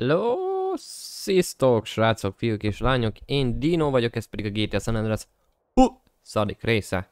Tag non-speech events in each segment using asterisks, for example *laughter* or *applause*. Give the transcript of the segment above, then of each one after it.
Hello, sziasztok, srácok, fiúk és lányok, én Dino vagyok, ez pedig a GTA San Andreas Hú, szadik része.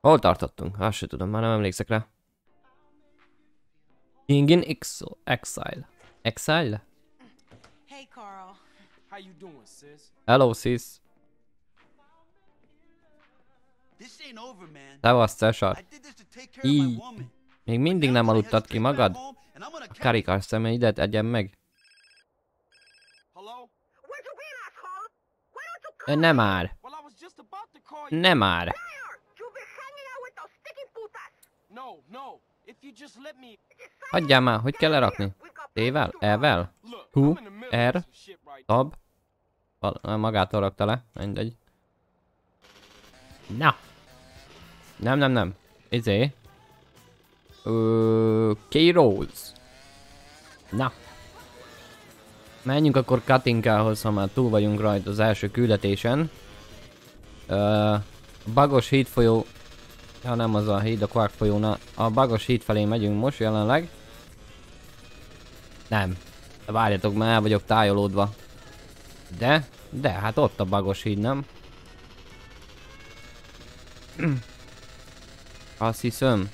Hol tartottunk? Azt se tudom, már nem emlékszek rá. King in Exile. Exile? Hey, Carl. How you doing, sis? Hello, sis. This ain't over, man. Szevasz, Cesar. Így. Még mindig nem aludtad ki magad? A karikás szemeidet egyen meg. Hello? Ö, Nem már. Well, I was just about to Nem már. Let me. Hagyjál már, hogy kell lerakni? T-vel? E-vel? Middle R, Tab. Val- nem, magától rakta le, mindegy. Na. Nem, nem, nem. Izé. Ö, K-Rose. Na. Menjünk akkor Katinkához, ha már túl vagyunk rajta az első küldetésen. Ö, Bagos híd folyó... Ja nem az a híd, a Quark folyóna. A Bagos híd felé megyünk most jelenleg. Nem. Várjatok, már el vagyok tájolódva. De? De, hát ott a Bagos híd, nem? Azt hiszem.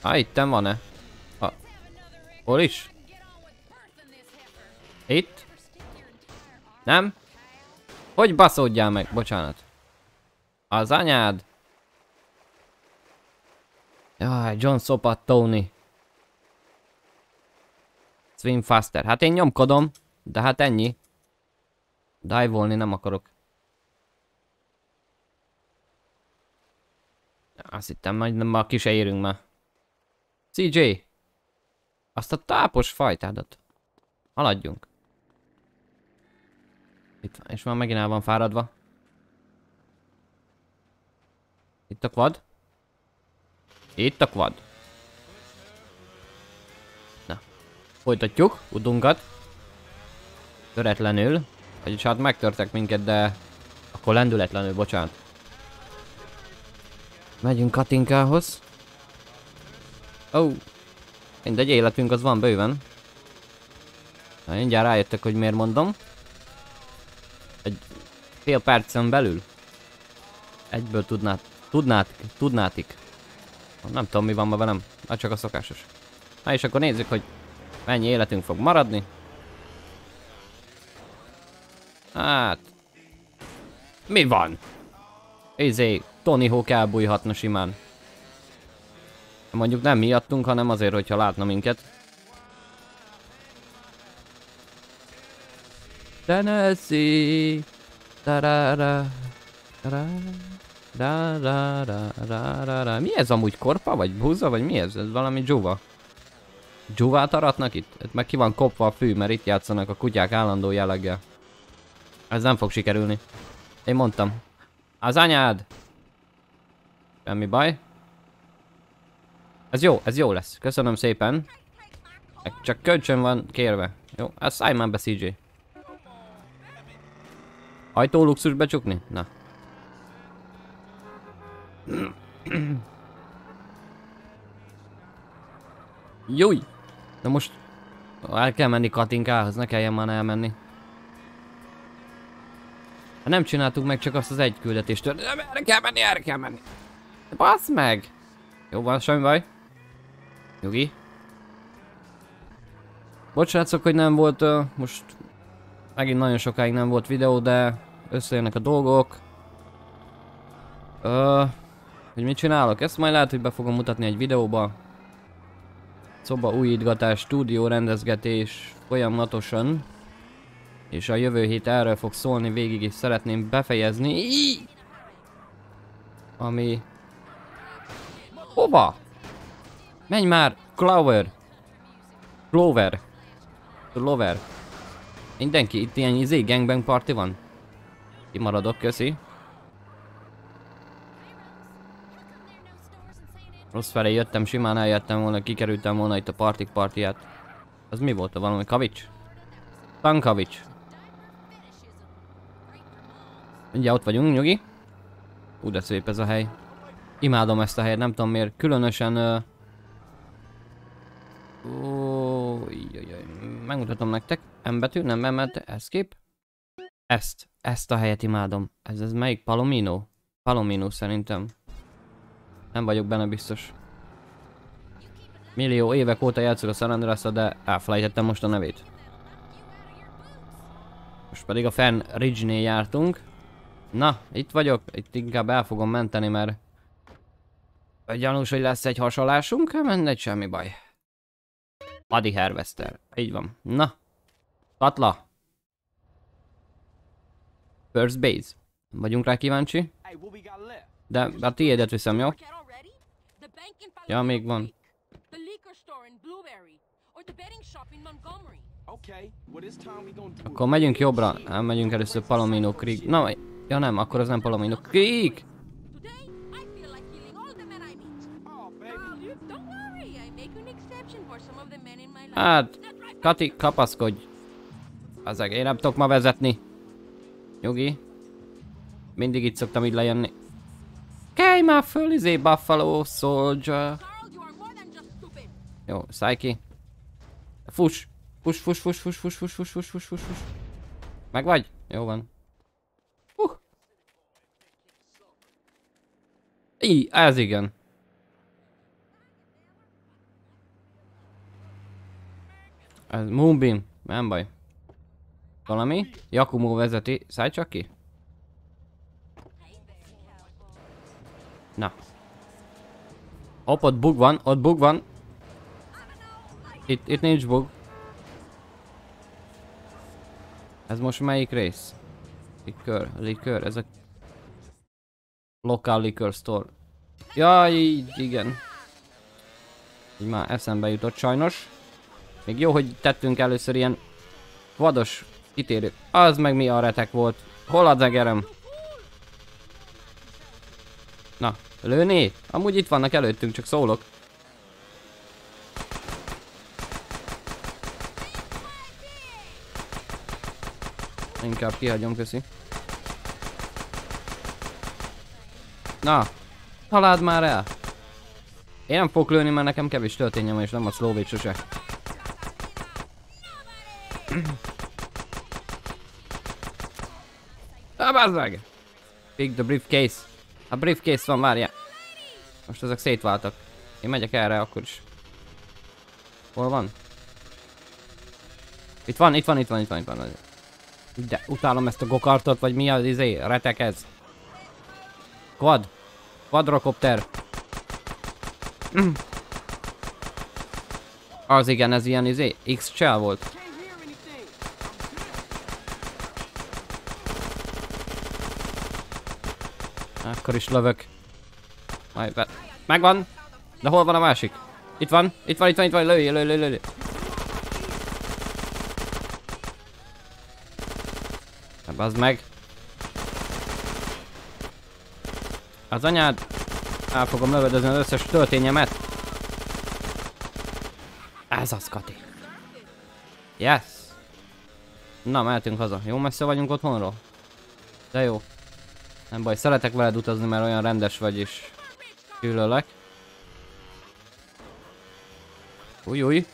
Ah, itten van-e? A... Hol is? Itt? Nem? Hogy baszódjál meg? Bocsánat. Az anyád? Jaj, John Sopat Tony. Swim faster. Hát én nyomkodom, de hát ennyi. Dive-olni nem akarok. Azt hittem, majd nem ma ki se érünk már. CJ! Azt a tápos fajtádat. Haladjunk. Itt és már megint el van fáradva. Itt a quad. Itt a quad. Na. Folytatjuk utunkat. Töretlenül. Vagyis hát megtörtek minket, de... Akkor lendületlenül, bocsánat. Megyünk Katinkához. Ó. Oh. Mindegy, életünk az van bőven. Na, mindjárt rájöttek, hogy miért mondom. Fél percen belül. Egyből tudnát, tudnát, tudnátik. Nem tudom mi van ma velem, már csak a szokásos. Na és akkor nézzük, hogy mennyi életünk fog maradni. Hát... Mi van? Izé, Tony Hawk elbújhatna simán. Mondjuk nem miattunk, hanem azért, hogyha látna minket. Tennessee. Tarara. Tarara. Da, da, da, da, da, da. Mi ez amúgy korpa, vagy búza, vagy mi ez? Ez valami dzsuva. Dzsuvát aratnak itt? itt? Meg ki van kopva a fű, mert itt játszanak a kutyák állandó jelleggel. Ez nem fog sikerülni. Én mondtam. Az anyád! Semmi baj. Ez jó, ez jó lesz. Köszönöm szépen. Csak kölcsön van kérve. Jó, hát szállj már be CJ. Ajtó luxus becsukni? Na. Júj! Na most el kell menni Katinkához, ne kelljen már elmenni. Hát nem csináltuk meg csak azt az egy küldetést. Nem, erre kell menni, erre kell menni. De Bassz meg! Jó van, semmi baj. Nyugi. Bocsánatszok, hogy nem volt uh, most megint nagyon sokáig nem volt videó, de összejönnek a dolgok. Uh, hogy mit csinálok? Ezt majd lehet, hogy be fogom mutatni egy videóba. Szoba újítgatás, stúdió rendezgetés folyamatosan. És a jövő hét erről fog szólni, végig is szeretném befejezni. Ami... Hova? Menj már! Clover! Clover! Clover! Mindenki, itt ilyen izé gangbang party van? Kimaradok, köszi. Rossz felé jöttem, simán eljöttem volna, kikerültem volna itt a partik partiját. Az mi volt? Valami kavics? Tankavics. Mindjárt ott vagyunk, nyugi. Ú, de szép ez a hely. Imádom ezt a helyet, nem tudom miért. Különösen... Uh... Ó, jaj, jaj. megmutatom nektek. M betű, nem emelte, escape. Ezt, ezt a helyet imádom. Ez, ez melyik? Palomino? Palomino szerintem. Nem vagyok benne biztos. Millió évek óta játszok a San andreas de elfelejtettem most a nevét. Most pedig a Fern Ridge-nél jártunk. Na, itt vagyok, itt inkább el fogom menteni, mert... Gyanús, hogy lesz egy hasonlásunk, mindegy, semmi baj. Adi Harvester, így van. Na, Katla. First base. Vagyunk rá kíváncsi. De a hát tiédet viszem, jó? Ja, még van. Akkor megyünk jobbra. Nem, megyünk először Palomino Creek. Na, ja nem, akkor az nem Palomino Creek. Hát, Kati, kapaszkodj. Azek, én nem tudok ma vezetni. Nyugi. Mindig itt szoktam így lejönni. Kelj már föl, izé, Buffalo Soldier. Jó, szállj ki. Fuss! Fuss, fuss, fuss, fuss, fuss, fuss, fuss, fuss, fuss, fuss, fuss. Meg vagy? Jó van. Uh. Í, ez igen. Ez Moonbeam, nem baj. Valami? Yakumo vezeti, szállj csak ki. Na. Hopp, ott bug van, ott bug van. Itt, itt nincs bug. Ez most melyik rész? Likör, likör, ez a... Local liquor store. Jaj, igen. Így már eszembe jutott sajnos. Még jó, hogy tettünk először ilyen vados kitérő. Az meg mi a retek volt. Hol a zegerem? Na, lőné? Amúgy itt vannak előttünk, csak szólok. Inkább kihagyom, köszi. Na, találd már el! Én nem fogok lőni, mert nekem kevés történjem és nem a szlóvét sose. Ah, bazd meg! Pick the briefcase. A briefcase van, várja. Most ezek szétváltak. Én megyek erre akkor is. Hol van? Itt van, itt van, itt van, itt van, itt van. De utálom ezt a gokartot, vagy mi az izé, retek ez. Quad. Quadrocopter. Mm. Az igen, ez ilyen izé, X csel volt. Akkor is lövök. Majd be. Megvan! De hol van a másik? Itt van, itt van, itt van, itt van, lőj, lőj, lőj, lőj. Ne bazd meg. Az anyád. El fogom lövöldözni az összes töltényemet. Ez az, Kati. Yes. Na, mehetünk haza. Jó messze vagyunk otthonról? De jó. Nem baj, szeretek veled utazni, mert olyan rendes vagy is, külölek. Új, új.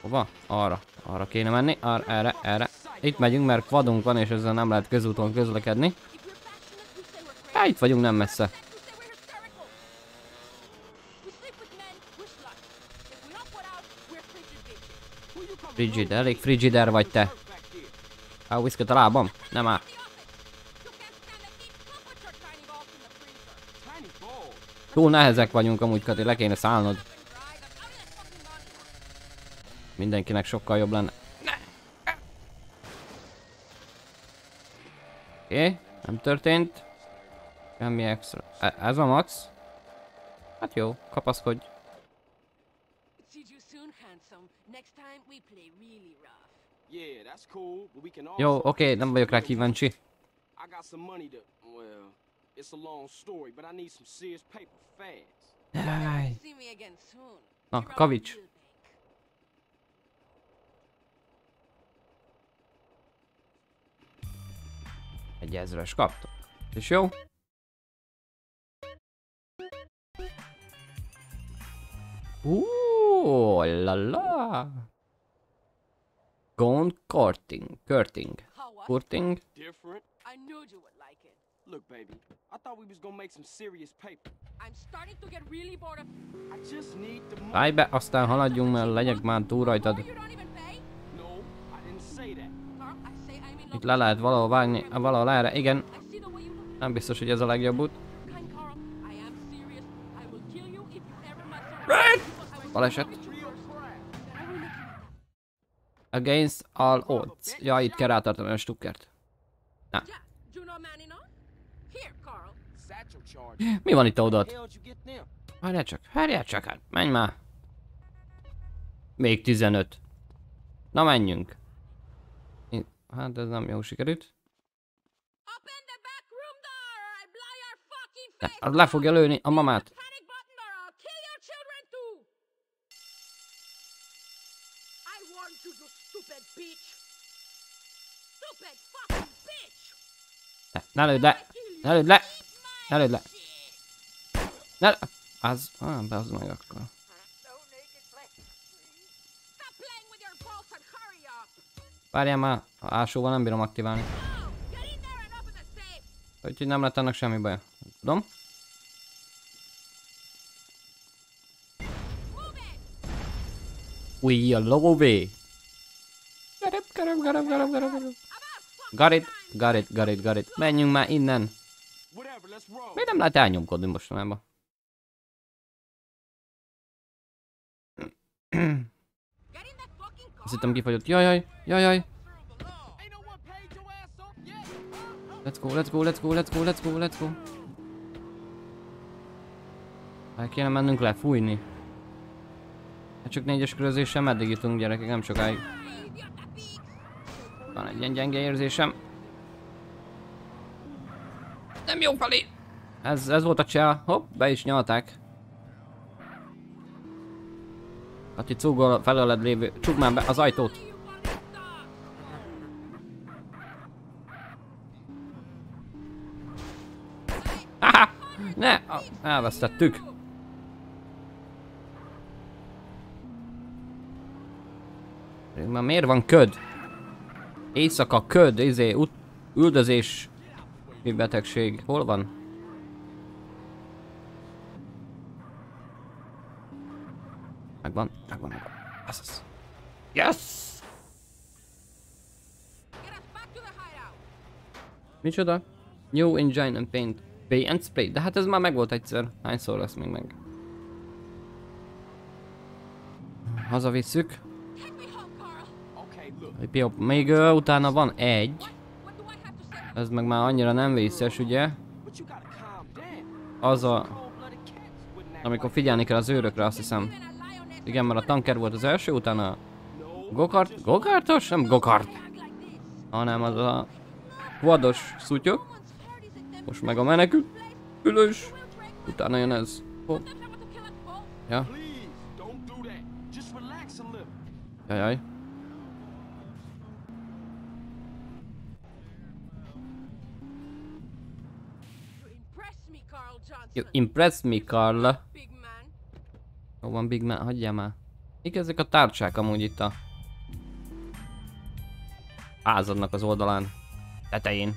Hova? Arra. Arra kéne menni. Arra, erre, erre. Itt megyünk, mert vadunk van, és ezzel nem lehet közúton közlekedni. Hát itt vagyunk, nem messze. Frigider, elég frigider vagy te. Elviszket a lábam? Nem áll. Túl nehezek vagyunk amúgy, Kati, le kéne szállnod. Mindenkinek sokkal jobb lenne. Oké, okay, nem történt. Semmi extra. E ez a max? Hát jó, kapaszkodj. Jó, oké, okay, nem vagyok rá kíváncsi. I got some money to... Well, It's a long story, but I need some serious paper fast. No, Egy ezres. És jó? Ooh, la la. Gone courting, Courting. Courting. Look, baby, I thought we was gonna make some serious paper. I'm starting to get really bored of. I just need the money. Állj be, aztán haladjunk, mert legyek már túl rajtad. Or you don't even pay? No, I didn't say that. Carl, I say I'm in Itt le lehet valahol vágni, valahol erre, igen. Nem biztos, hogy ez a legjobb út. Baleset. Against all odds. Ja, itt kell rátartani a stukkert. Yeah, Mi van itt How oda? the hell'd you get them? Várjál csak, várjál csak, hát menj már. Még 15. Na menjünk. Hát ez nem jó sikerült. De, face az le fogja lőni a mamát. Ne, ne lőd le! Ne lőd le! Ne lőd le! Ne lő- Az... Ah, be az meg akkor. Stop playing with your balls and hurry up! Várjál már, a ásóval nem bírom aktiválni. Go! Get in there and open the safe! Úgyhogy nem lett annak semmi baja. Tudom? Move it! Új, a lóvé! Garab, garab, garab, garab, garab, garab. About fucking Got it, time! got it, got it, got it. Menjünk már innen. Miért nem lehet elnyomkodni mostanában? Azt hittem kifagyott. Yet. Huh? Let's go, let's go, let's go, let's go, let's go, let's go. El kéne mennünk le, fújni. Hát csak négyes körözéssel meddig jutunk gyerekek, nem sokáig. Van egy ilyen gyenge érzésem. Nem jó felé! Ez, ez volt a csel. Hopp, be is nyalták. Kati cugol felőled lévő. Csukd már be az ajtót. Haha! Ne! Elvesztettük. Már miért van köd? Éjszaka köd, izé, üldözés. Mi betegség? Hol van? Megvan, megvan, megvan. Ez az. Yes! Micsoda? New engine and paint. Pay and spray. De hát ez már megvolt egyszer. Hányszor lesz még meg? Hazavisszük. Még ö, utána van egy. Ez meg már annyira nem vészes, ugye? Az a... Amikor figyelni kell az őrökre, azt hiszem. Igen, mert a tanker volt az első, utána gokart. Gokartos? Nem gokart. Hanem az a quados szutyok. Most meg a menekült. Ülős. Utána jön ez. Hopp. Ja. please, You impress me, Carl. Hol van Big Man? Hagyjál már. Mik ezek a tárcsák amúgy itt a... házadnak az oldalán. Tetején.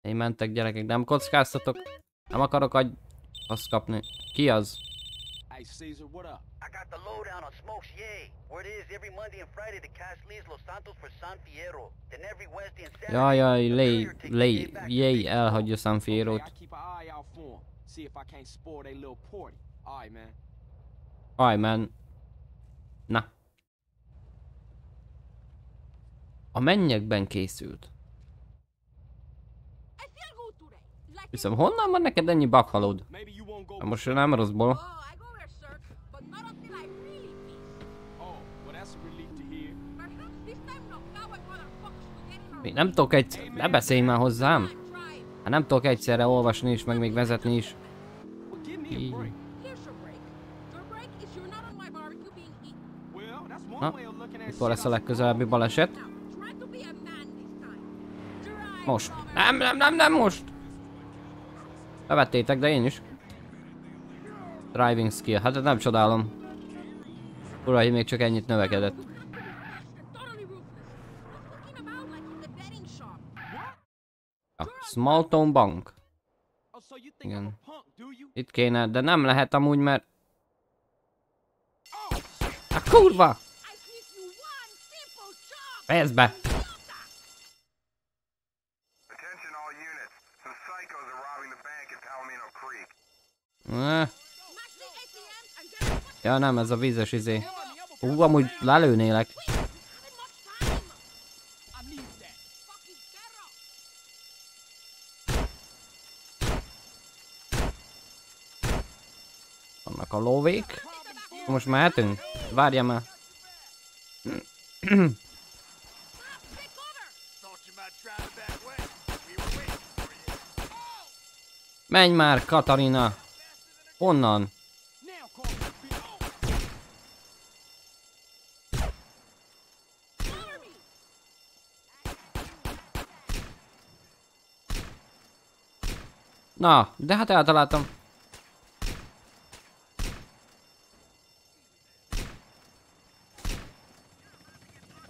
Én mentek gyerekek, nem kockáztatok. Nem akarok agy... azt kapni. Ki az? Hey, Caesar, what up? I got the lowdown on Smokes Yay. Where it is every Monday and Friday the cash leaves Los Santos for San Fierro. Then every Wednesday and Saturday. Lej, courier takes lej, Yay elhagyja San Okay, Fierro-t. I keep an eye out for 'em. See if I can't spoil their little party. All right, man. Aj, man. Na. A mennyekben készült. Hiszem, honnan van neked ennyi. Hát Most nem rosszból. Még nem tudok egyszer... Ne beszélj már hozzám! Hát nem tudok egyszerre olvasni is, meg még vezetni is. Így. Na, mikor lesz a legközelebbi baleset? Most. Nem, nem, nem, nem most! Bevettétek, de én is. Driving skill, hát nem csodálom. Ura, még csak ennyit növekedett. Small Town Bank. Igen. Itt kéne, de nem lehet amúgy, mert... A kurva! Fejezd be! Eh, Ja nem, ez a vízes izé. Ú, amúgy lelőnélek. A lóvék. Most mehetünk? Várja már. Menj már, Katarina! Honnan? Na, de hát eltaláltam.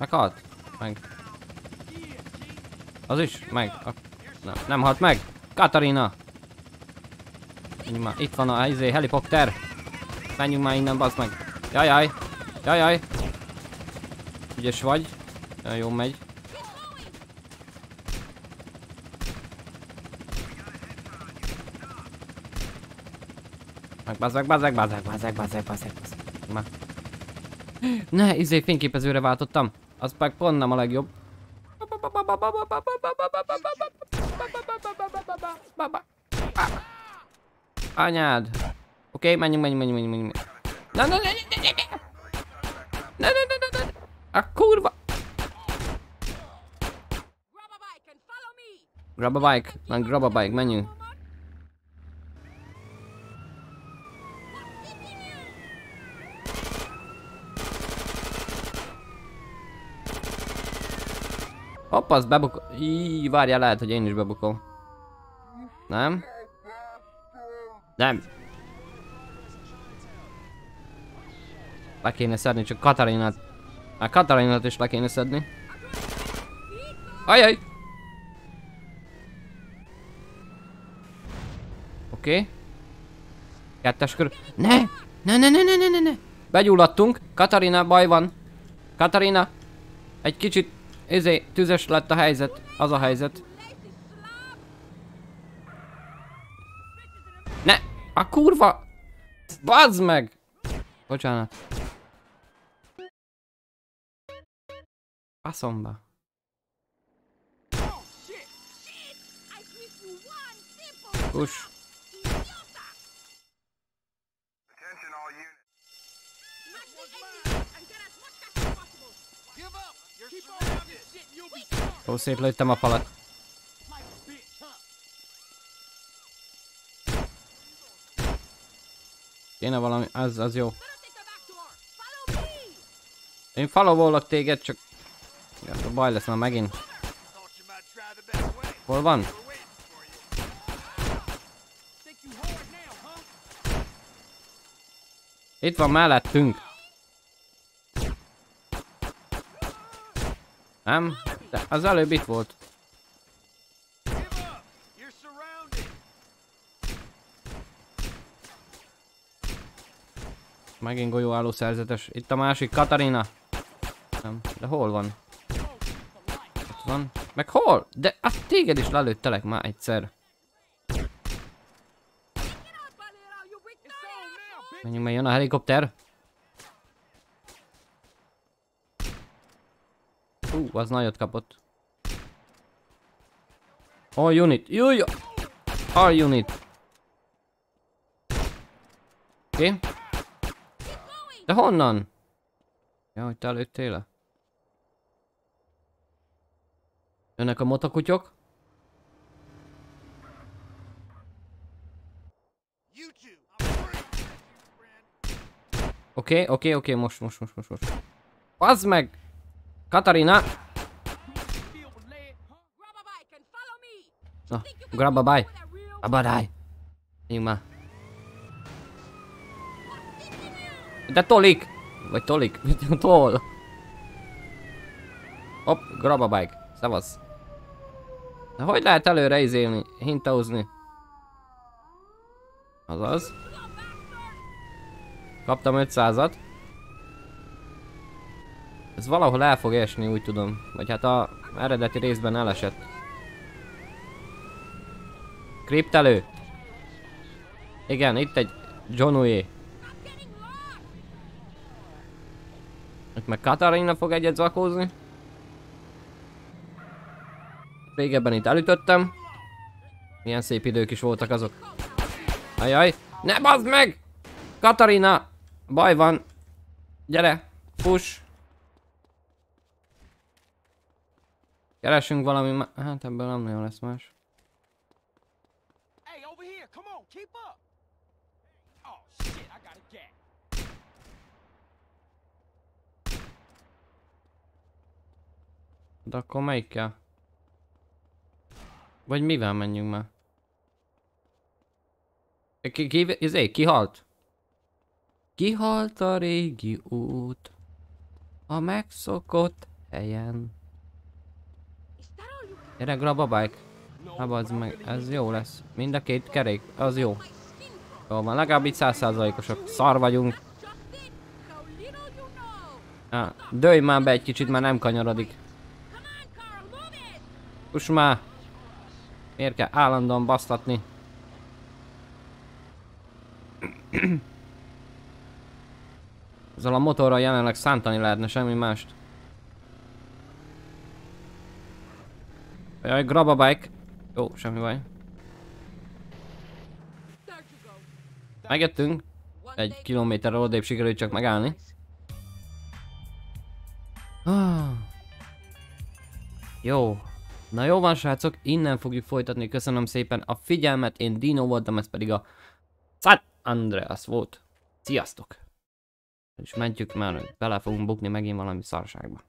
Meghalt? Meg. Az is? Meg. A... Nem, nem halt meg. Katarina! Már. Itt van a izé, helikopter. Menjünk már innen, bazd meg. Jajaj. Jajaj. Ügyes vagy. Ja, jó megy. Meg bazzeg, bazzeg, bazzeg, bazzeg, bazzeg, bazzeg. Már. Ne, izé fényképezőre váltottam. Az meg pont nem a legjobb. Anyád. Oké, menjünk, menjünk, menjünk, menjünk, menjünk. Ne, ne, ne, ne, ne, ne, ne. Ne, ne, ne, ne, ne. A kurva. Grab a bike and follow me. Grab a bike. Na, grab a bike, menjünk. Hopp, az bebukol. Íj, várjál, lehet, hogy én is bebukom. Nem? Nem. Le kéne szedni, csak Katarinát. Már Katarinát is le kéne szedni. Ajaj! Oké. Okay. Kettes kör. Ne! Ne, ne, ne, ne, ne, ne, ne! Begyulladtunk. Katarina, baj van. Katarina. Egy kicsit, izé, tüzes lett a helyzet. Az a helyzet. Ne! A kurva! Bazd meg! Bocsánat. Faszomba. I Ó, szétlőttem a falat. Kéne valami, az, az jó. Én falovolok téged, csak... Ja, baj lesz már megint. Hol van? Itt van mellettünk. Nem? De az előbb itt volt. Megint golyóálló szerzetes. Itt a másik, Katarina. Nem, de hol van? Ott van. Meg hol? De azt téged is lelőttelek már egyszer. Menjünk, mert jön a helikopter. Hú, az nagyot kapott. All unit. Júj! All unit. Oké. Okay. De honnan? Ja, hogy te előttél -e? Jönnek a motokutyok. Oké, okay, oké, okay, oké, okay. most, most, most, most, most. Pazd meg! Katarina! A. Na, grab a that real Abadály! Menjünk már. De tolik! Vagy tolik? *laughs* Tol. Hopp, grab a bike. Szevasz. De hogy lehet előre izélni, hintahozni? Azaz. Kaptam 500-at. Ez valahol el fog esni, úgy tudom. Vagy hát a eredeti részben elesett. Kriptelő. Igen, itt egy Johnny. Itt meg Katarina fog egyet zakózni. Régebben itt elütöttem. Milyen szép idők is voltak azok. Ajaj, ne bazd meg! Katarina! Baj van. Gyere, fuss. Keresünk valami má- Hát ebből nem nagyon lesz más. Hey, over here, come on, keep up. Oh shit, I got a gap. De akkor melyikkel? Vagy mivel menjünk már? Ki, ki, izé, kihalt? Kihalt a régi út a megszokott helyen. Gyere, grab a bike. Hát bazd meg, ez jó lesz. Mind a két kerék, az jó. Jó van, legalább itt százszázalékosok. Szar vagyunk. Ah, dőj már be egy kicsit, már nem kanyarodik. Fuss már! Miért kell állandóan basztatni? Ezzel a motorral jelenleg szántani lehetne, semmi mást. Jaj, grab a bike. Jó, semmi baj. Megjöttünk. Egy day kilométerre odébb sikerült csak megállni. Ah. Jó. Na jó van srácok, innen fogjuk folytatni. Köszönöm szépen a figyelmet. Én Dino voltam, ez pedig a San Andreas volt. Sziasztok! És mentjük, mert bele fogunk bukni megint valami szarságba.